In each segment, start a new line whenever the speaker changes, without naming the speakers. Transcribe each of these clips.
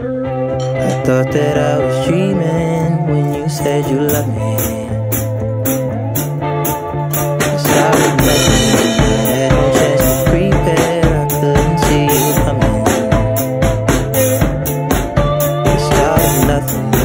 I thought that I was dreaming when you said you loved me. No chance to prepare. I couldn't see you coming. Nothing.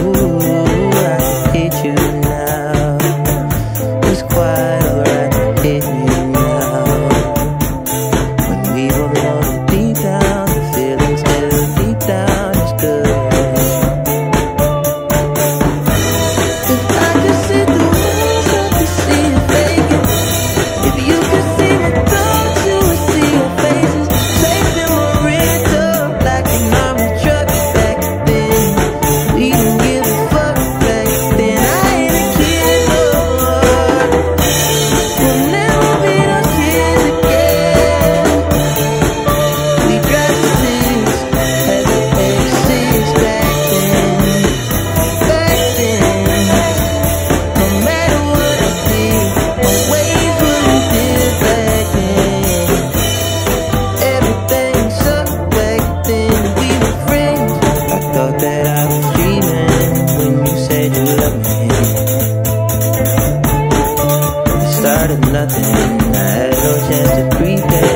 nothing. I had no chance to prepare.